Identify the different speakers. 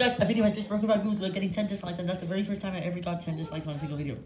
Speaker 1: Guys, a video has just broken my rules by getting 10 dislikes, and that's the very first time I ever got 10 dislikes on a single video.